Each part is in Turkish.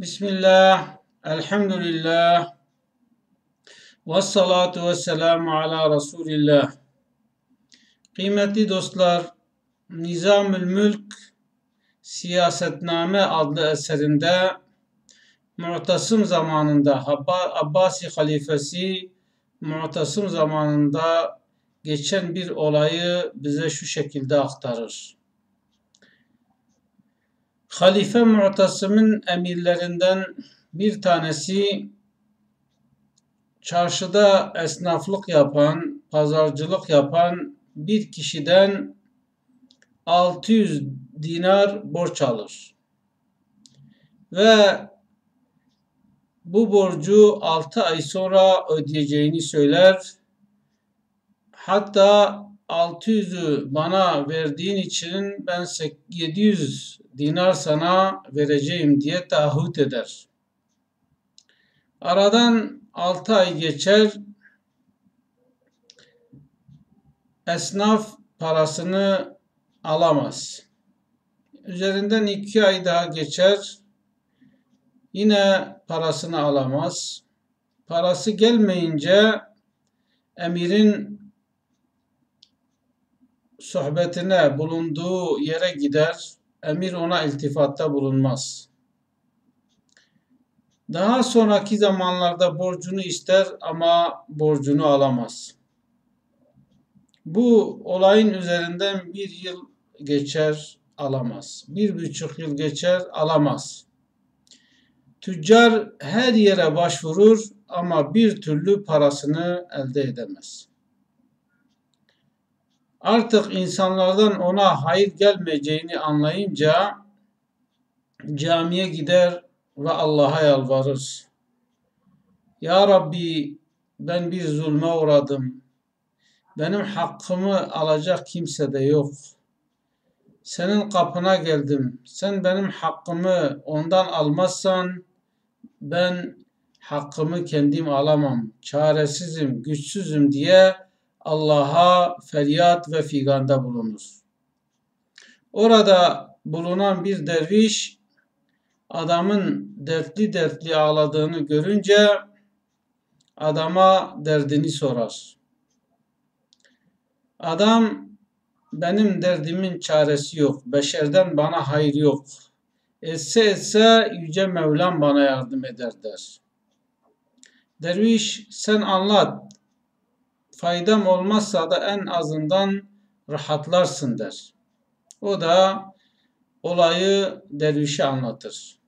Bismillah, elhamdülillah, ve salatu ve selamu ala Resulillah. Kıymetli dostlar, Nizamül Mülk Siyasetname adlı eserinde Mu'tasım zamanında Abbasi halifesi Mu'tasım zamanında geçen bir olayı bize şu şekilde aktarır. Halife Mu'tasım'ın emirlerinden bir tanesi çarşıda esnaflık yapan, pazarcılık yapan bir kişiden 600 dinar borç alır. Ve bu borcu 6 ay sonra ödeyeceğini söyler. Hatta 600'ü bana verdiğin için ben 700 dinar sana vereceğim diye taahhüt eder. Aradan 6 ay geçer. Esnaf parasını alamaz. Üzerinden 2 ay daha geçer. Yine parasını alamaz. Parası gelmeyince emirin sohbetine bulunduğu yere gider. Emir ona iltifatta bulunmaz. Daha sonraki zamanlarda borcunu ister ama borcunu alamaz. Bu olayın üzerinden bir yıl geçer alamaz. Bir buçuk yıl geçer alamaz. Tüccar her yere başvurur ama bir türlü parasını elde edemez. Artık insanlardan ona hayır gelmeyeceğini anlayınca camiye gider ve Allah'a yalvarır. Ya Rabbi ben bir zulme uğradım. Benim hakkımı alacak kimse de yok. Senin kapına geldim. Sen benim hakkımı ondan almazsan ben hakkımı kendim alamam. Çaresizim, güçsüzüm diye Allah'a feryat ve figanda bulunur. Orada bulunan bir derviş adamın dertli dertli ağladığını görünce adama derdini sorar. Adam benim derdimin çaresi yok. Beşerden bana hayır yok. Etse etse Yüce Mevlam bana yardım eder der. Derviş sen anlat. Faydam olmazsa da en azından rahatlarsın der. O da olayı dervişe anlatır.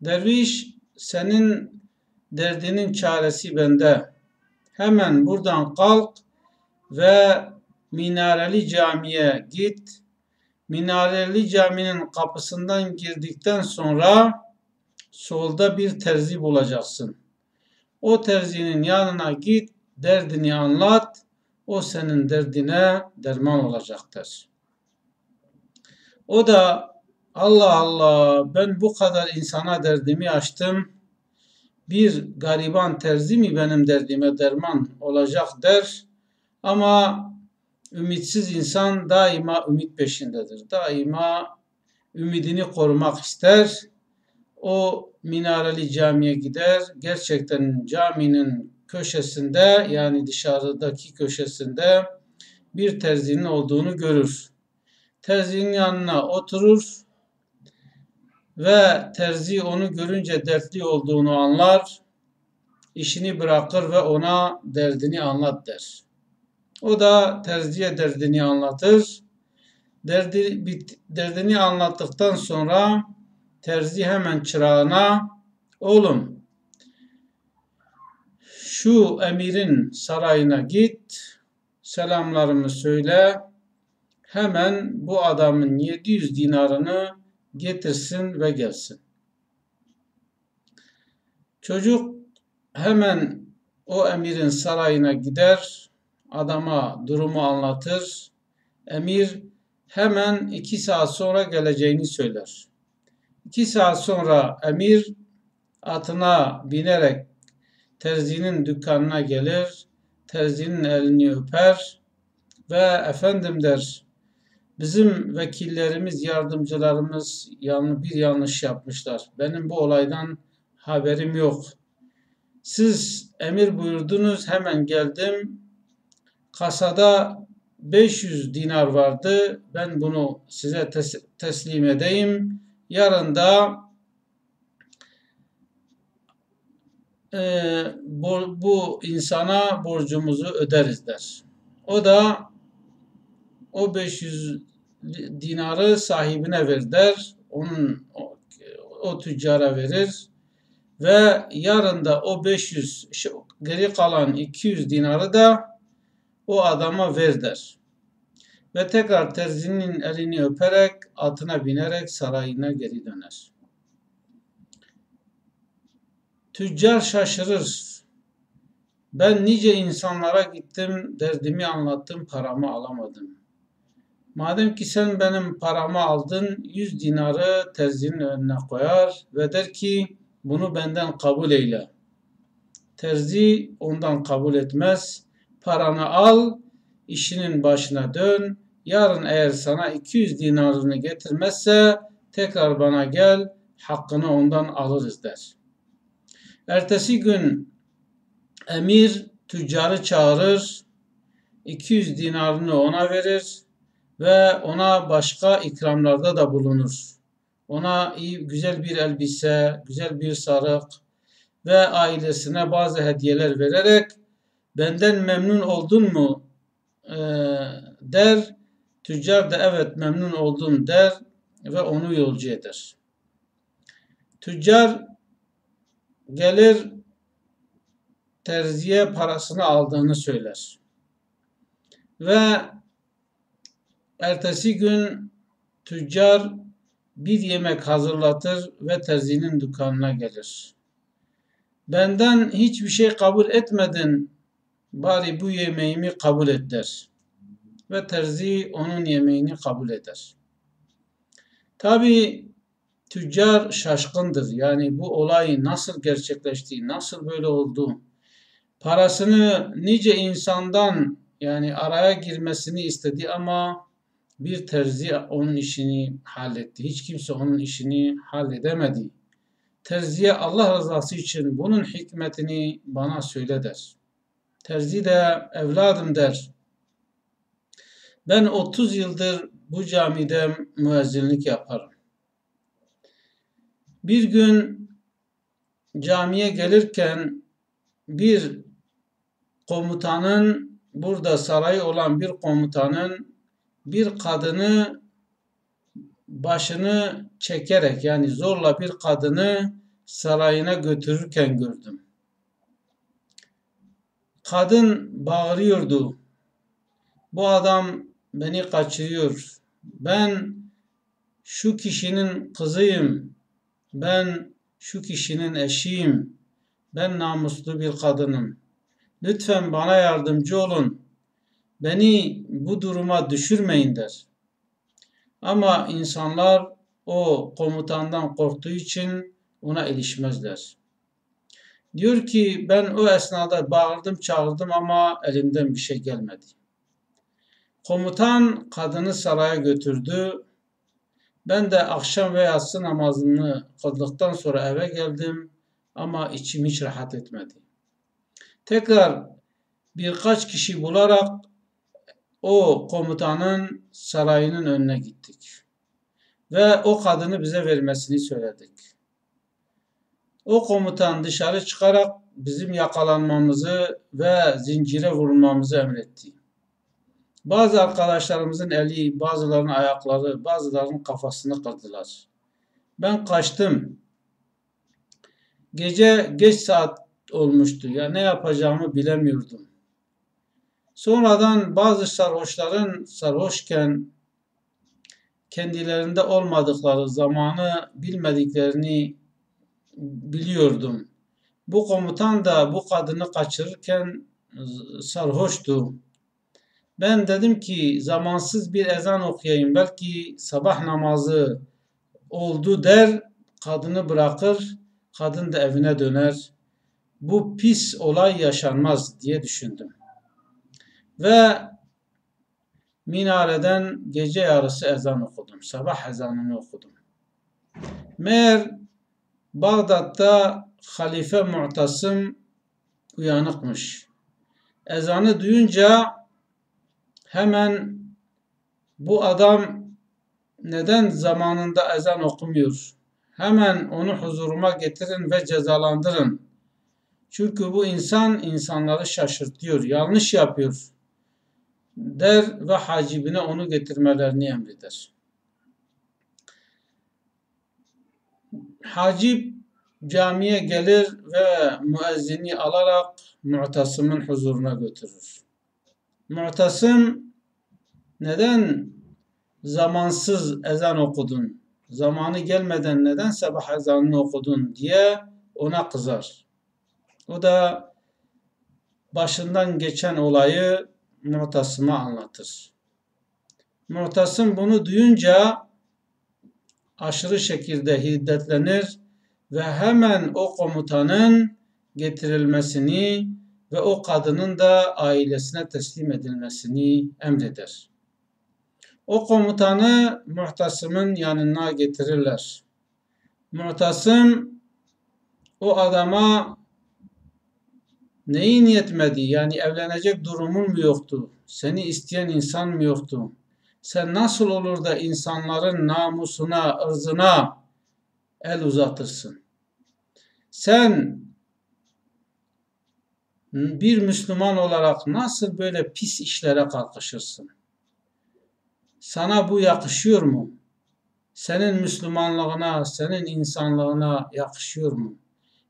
Derviş senin derdinin çaresi bende. Hemen buradan kalk ve Minareli Cami'ye git. Minareli Cami'nin kapısından girdikten sonra solda bir terzi bulacaksın. O terzinin yanına git, derdini anlat. O senin derdine derman olacaktır. O da Allah Allah ben bu kadar insana derdimi açtım. Bir gariban terzi mi benim derdime derman olacak der. Ama ümitsiz insan daima ümit peşindedir. Daima ümidini korumak ister. O minareli camiye gider. Gerçekten caminin köşesinde yani dışarıdaki köşesinde bir terzinin olduğunu görür. Terzinin yanına oturur ve terzi onu görünce dertli olduğunu anlar. işini bırakır ve ona derdini anlat der. O da terziye derdini anlatır. Derdi, derdini anlattıktan sonra terzi hemen çırağına oğlum şu emirin sarayına git selamlarımı söyle hemen bu adamın 700 dinarını getirsin ve gelsin. Çocuk hemen o emirin sarayına gider adama durumu anlatır. Emir hemen iki saat sonra geleceğini söyler. İki saat sonra emir atına binerek terzinin dükkanına gelir. Terzinin elini öper ve efendim der Bizim vekillerimiz, yardımcılarımız bir yanlış yapmışlar. Benim bu olaydan haberim yok. Siz emir buyurdunuz, hemen geldim. Kasada 500 dinar vardı. Ben bunu size tes teslim edeyim. Yarın da e, bu, bu insana borcumuzu öderiz der. O da o 500 dinarı sahibine ver der. Onun o, o tüccara verir ve yarın da o 500 geri kalan 200 dinarı da o adama ver der. Ve tekrar terzinin elini öperek atına binerek sarayına geri döner. Tüccar şaşırır. Ben nice insanlara gittim, derdimi anlattım, paramı alamadım. Madem ki sen benim paramı aldın, 100 dinarı terzinin önüne koyar ve der ki bunu benden kabul eyle. Terzi ondan kabul etmez. Paranı al, işinin başına dön. Yarın eğer sana 200 dinarını getirmezse tekrar bana gel, hakkını ondan alırız der. Ertesi gün emir tüccarı çağırır, 200 dinarını ona verir ve ona başka ikramlarda da bulunur. Ona iyi güzel bir elbise, güzel bir sarık ve ailesine bazı hediyeler vererek benden memnun oldun mu e, der. Tüccar da evet memnun oldum der ve onu yolcu eder. Tüccar gelir terziye parasını aldığını söyler. Ve ertesi gün tüccar bir yemek hazırlatır ve terzinin dükkanına gelir. Benden hiçbir şey kabul etmedin, bari bu yemeğimi kabul et der. Ve terzi onun yemeğini kabul eder. Tabi tüccar şaşkındır. Yani bu olay nasıl gerçekleşti, nasıl böyle oldu? Parasını nice insandan yani araya girmesini istedi ama bir terzi onun işini halletti. Hiç kimse onun işini halledemedi. Terziye Allah rızası için bunun hikmetini bana söyle der. Terzi de evladım der. Ben 30 yıldır bu camide müezzinlik yaparım. Bir gün camiye gelirken bir komutanın burada sarayı olan bir komutanın bir kadını başını çekerek yani zorla bir kadını sarayına götürürken gördüm. Kadın bağırıyordu. Bu adam beni kaçırıyor. Ben şu kişinin kızıyım. Ben şu kişinin eşiyim. Ben namuslu bir kadınım. Lütfen bana yardımcı olun. Beni bu duruma düşürmeyin der. Ama insanlar o komutandan korktuğu için ona ilişmezler. Diyor ki ben o esnada bağırdım çağırdım ama elimden bir şey gelmedi. Komutan kadını saraya götürdü. Ben de akşam ve yatsı namazını kıldıktan sonra eve geldim ama içim hiç rahat etmedi. Tekrar birkaç kişi bularak o komutanın sarayının önüne gittik. Ve o kadını bize vermesini söyledik. O komutan dışarı çıkarak bizim yakalanmamızı ve zincire vurulmamızı emretti. Bazı arkadaşlarımızın eli, bazılarının ayakları, bazılarının kafasını kırdılar. Ben kaçtım. Gece geç saat olmuştu. Ya ne yapacağımı bilemiyordum. Sonradan bazı sarhoşların sarhoşken kendilerinde olmadıkları zamanı bilmediklerini biliyordum. Bu komutan da bu kadını kaçırırken sarhoştu. Ben dedim ki zamansız bir ezan okuyayım. Belki sabah namazı oldu der, kadını bırakır, kadın da evine döner. Bu pis olay yaşanmaz diye düşündüm. Ve minareden gece yarısı ezan okudum. Sabah ezanını okudum. Meğer Bağdat'ta Halife Mu'tasım uyanıkmış. Ezanı duyunca hemen bu adam neden zamanında ezan okumuyor? Hemen onu huzuruma getirin ve cezalandırın. Çünkü bu insan insanları şaşırtıyor, yanlış yapıyor der ve hacibine onu getirmelerini emreder. Hacip camiye gelir ve müezzini alarak Mu'tasım'ın huzuruna götürür. Mu'tasım neden zamansız ezan okudun, zamanı gelmeden neden sabah ezanını okudun diye ona kızar. O da başından geçen olayı Mu'tasım'a anlatır. Mu'tasım bunu duyunca aşırı şekilde hiddetlenir ve hemen o komutanın getirilmesini ve o kadının da ailesine teslim edilmesini emreder. O komutanı Muhtasım'ın yanına getirirler. Muhtasım o adama neyin yetmedi? Yani evlenecek durumun mu yoktu? Seni isteyen insan mı yoktu? Sen nasıl olur da insanların namusuna, ırzına el uzatırsın? Sen bir Müslüman olarak nasıl böyle pis işlere kalkışırsın? Sana bu yakışıyor mu? Senin Müslümanlığına, senin insanlığına yakışıyor mu?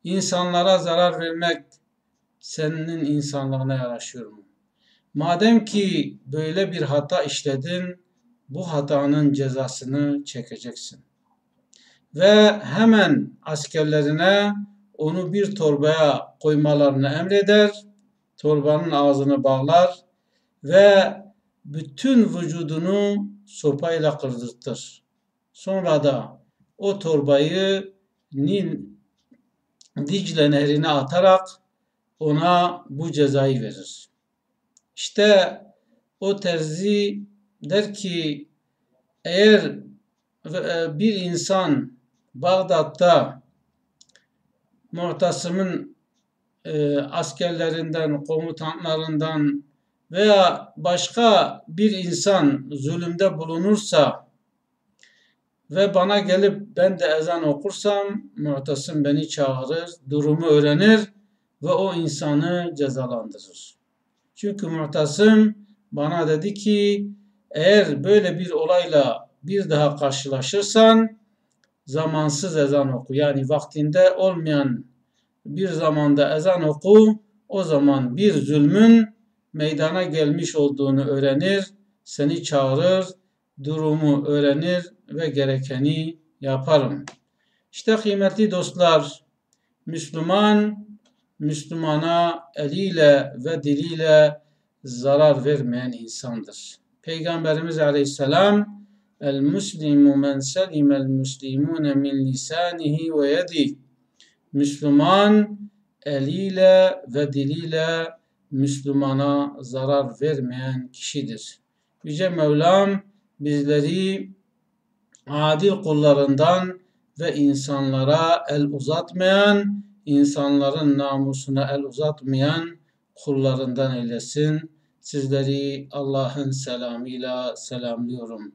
İnsanlara zarar vermek senin insanlığına yaraşıyor mu? Madem ki böyle bir hata işledin, bu hatanın cezasını çekeceksin. Ve hemen askerlerine onu bir torbaya koymalarını emreder. Torbanın ağzını bağlar ve bütün vücudunu sopayla kırdırtır. Sonra da o torbayı Nil Dicle nehrine atarak ona bu cezayı verir. İşte o terzi der ki eğer e, bir insan Bağdat'ta Mu'tasım'ın e, askerlerinden, komutanlarından veya başka bir insan zulümde bulunursa ve bana gelip ben de ezan okursam Mu'tasım beni çağırır, durumu öğrenir ve o insanı cezalandırır. Çünkü Mu'tasım bana dedi ki eğer böyle bir olayla bir daha karşılaşırsan zamansız ezan oku. Yani vaktinde olmayan bir zamanda ezan oku. O zaman bir zulmün meydana gelmiş olduğunu öğrenir, seni çağırır, durumu öğrenir ve gerekeni yaparım. İşte kıymetli dostlar, Müslüman, Müslümana eliyle ve diliyle zarar vermeyen insandır. Peygamberimiz Aleyhisselam El muslimu men selimel muslimune min lisanihi ve yedi. Müslüman eliyle ve diliyle Müslümana zarar vermeyen kişidir. Yüce Mevlam bizleri adil kullarından ve insanlara el uzatmayan, insanların namusuna el uzatmayan kullarından eylesin. Sizleri Allah'ın selamıyla selamlıyorum.